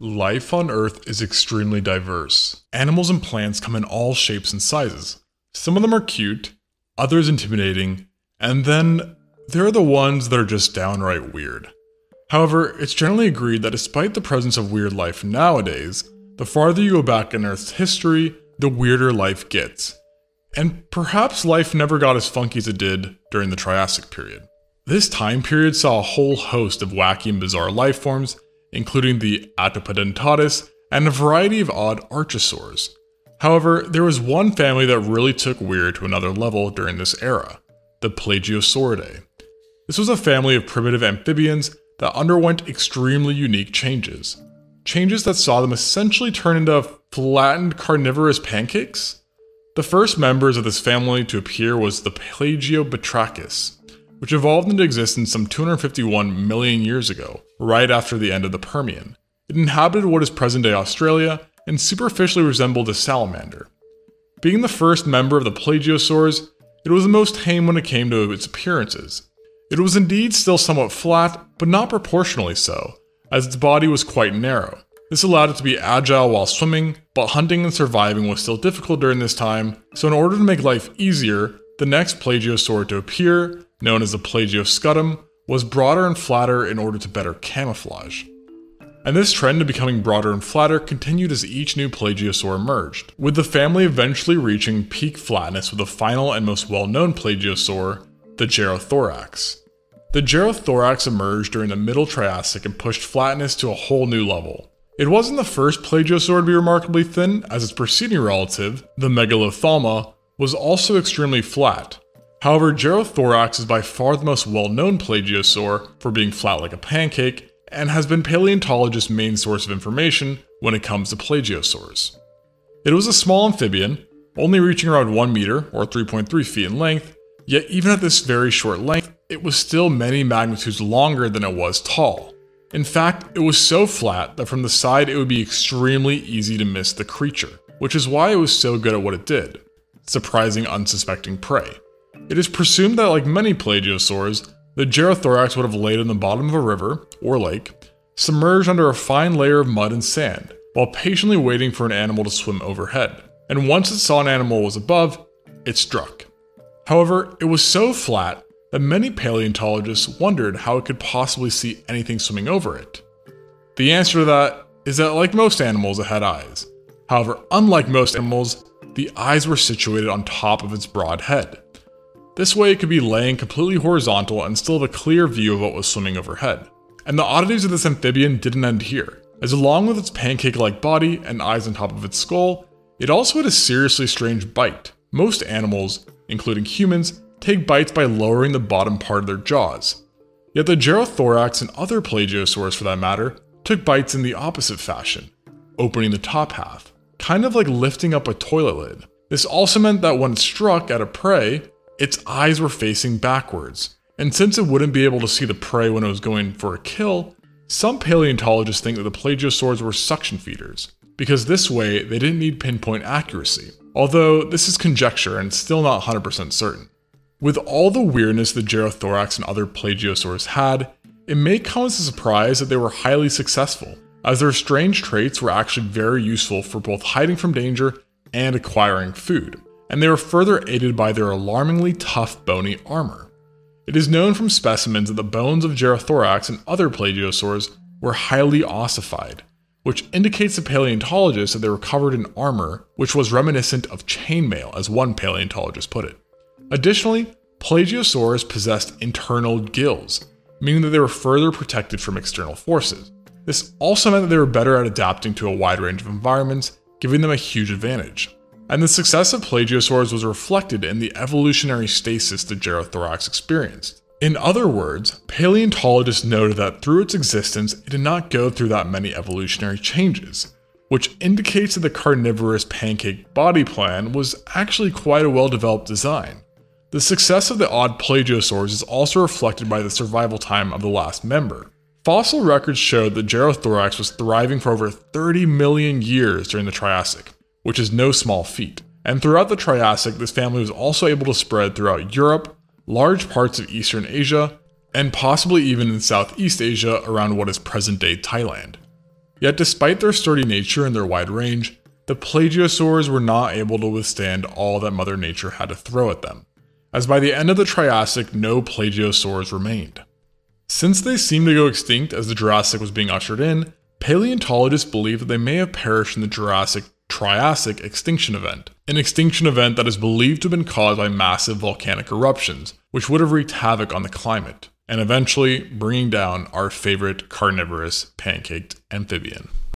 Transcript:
Life on Earth is extremely diverse. Animals and plants come in all shapes and sizes. Some of them are cute, others intimidating, and then there are the ones that are just downright weird. However, it's generally agreed that despite the presence of weird life nowadays, the farther you go back in Earth's history, the weirder life gets. And perhaps life never got as funky as it did during the Triassic period. This time period saw a whole host of wacky and bizarre life forms, including the Atopodentatus and a variety of odd archosaurs. However, there was one family that really took weird to another level during this era the Plagiosauridae. This was a family of primitive amphibians that underwent extremely unique changes. Changes that saw them essentially turn into flattened carnivorous pancakes? The first members of this family to appear was the Plagiobatrachus, which evolved into existence some 251 million years ago, right after the end of the Permian. It inhabited what is present day Australia and superficially resembled a salamander. Being the first member of the Plagiosaurs, it was the most tame when it came to its appearances. It was indeed still somewhat flat, but not proportionally so, as its body was quite narrow. This allowed it to be agile while swimming, but hunting and surviving was still difficult during this time, so in order to make life easier, the next plagiosaur to appear, known as the Plagioscutum, was broader and flatter in order to better camouflage. And this trend of becoming broader and flatter continued as each new plagiosaur emerged, with the family eventually reaching peak flatness with the final and most well known plagiosaur, the Gerrothorax. The Gerrothorax emerged during the Middle Triassic and pushed flatness to a whole new level. It wasn't the first plagiosaur to be remarkably thin, as its preceding relative, the Megalophthalma, was also extremely flat. However, Gerrothorax is by far the most well known plagiosaur for being flat like a pancake and has been paleontologists' main source of information when it comes to plagiosaurs. It was a small amphibian, only reaching around 1 meter or 3.3 feet in length, yet even at this very short length, it was still many magnitudes longer than it was tall. In fact, it was so flat that from the side it would be extremely easy to miss the creature, which is why it was so good at what it did surprising unsuspecting prey. It is presumed that, like many plagiosaurs, the Gerrothorax would have laid in the bottom of a river or lake, submerged under a fine layer of mud and sand, while patiently waiting for an animal to swim overhead. And once it saw an animal was above, it struck. However, it was so flat that many paleontologists wondered how it could possibly see anything swimming over it. The answer to that is that, like most animals, it had eyes. However, unlike most animals, the eyes were situated on top of its broad head. This way, it could be laying completely horizontal and still have a clear view of what was swimming overhead. And the oddities of this amphibian didn't end here, as along with its pancake like body and eyes on top of its skull, it also had a seriously strange bite. Most animals, including humans, take bites by lowering the bottom part of their jaws. Yet the Gerrothorax and other plagiosaurs, for that matter, took bites in the opposite fashion, opening the top half, kind of like lifting up a toilet lid. This also meant that when struck at a prey, its eyes were facing backwards, and since it wouldn't be able to see the prey when it was going for a kill, some paleontologists think that the plagiosaurs were suction feeders, because this way they didn't need pinpoint accuracy, although this is conjecture and still not 100% certain. With all the weirdness the Gerrothorax and other plagiosaurs had, it may come as a surprise that they were highly successful, as their strange traits were actually very useful for both hiding from danger and acquiring food and they were further aided by their alarmingly tough bony armor. It is known from specimens that the bones of Gerrothorax and other plagiosaurs were highly ossified, which indicates to paleontologists that they were covered in armor which was reminiscent of chainmail, as one paleontologist put it. Additionally, plagiosaurs possessed internal gills, meaning that they were further protected from external forces. This also meant that they were better at adapting to a wide range of environments, giving them a huge advantage. And the success of plagiosaurs was reflected in the evolutionary stasis the Gerrothorax experienced. In other words, paleontologists noted that through its existence, it did not go through that many evolutionary changes, which indicates that the carnivorous pancake body plan was actually quite a well developed design. The success of the odd plagiosaurs is also reflected by the survival time of the last member. Fossil records showed that Gerrothorax was thriving for over 30 million years during the Triassic, which is no small feat. And throughout the Triassic, this family was also able to spread throughout Europe, large parts of Eastern Asia, and possibly even in Southeast Asia around what is present day Thailand. Yet, despite their sturdy nature and their wide range, the plagiosaurs were not able to withstand all that Mother Nature had to throw at them, as by the end of the Triassic, no plagiosaurs remained. Since they seemed to go extinct as the Jurassic was being ushered in, paleontologists believe that they may have perished in the Jurassic Triassic extinction event, an extinction event that is believed to have been caused by massive volcanic eruptions, which would have wreaked havoc on the climate, and eventually bringing down our favorite carnivorous pancaked amphibian.